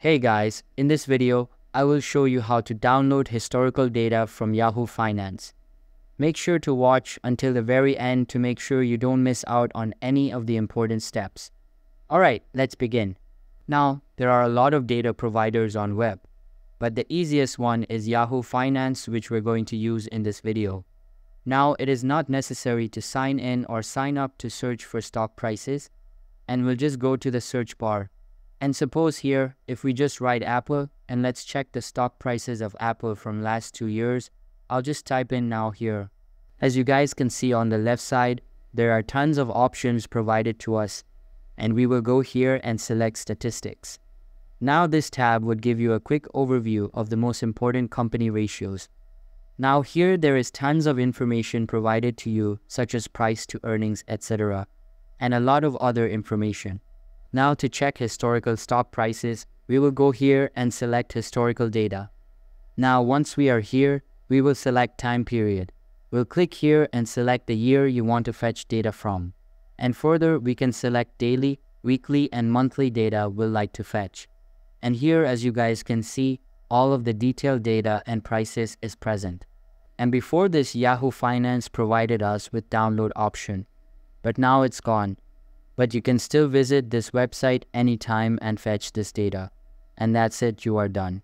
Hey guys, in this video, I will show you how to download historical data from Yahoo Finance. Make sure to watch until the very end to make sure you don't miss out on any of the important steps. Alright, let's begin. Now, there are a lot of data providers on web, but the easiest one is Yahoo Finance which we're going to use in this video. Now, it is not necessary to sign in or sign up to search for stock prices, and we'll just go to the search bar. And suppose here, if we just write Apple, and let's check the stock prices of Apple from last two years, I'll just type in now here. As you guys can see on the left side, there are tons of options provided to us, and we will go here and select statistics. Now this tab would give you a quick overview of the most important company ratios. Now here there is tons of information provided to you such as price to earnings etc. and a lot of other information. Now to check historical stock prices, we will go here and select historical data. Now once we are here, we will select time period. We'll click here and select the year you want to fetch data from. And further, we can select daily, weekly and monthly data we'll like to fetch. And here as you guys can see, all of the detailed data and prices is present. And before this, Yahoo Finance provided us with download option, but now it's gone. But you can still visit this website anytime and fetch this data. And that's it, you are done.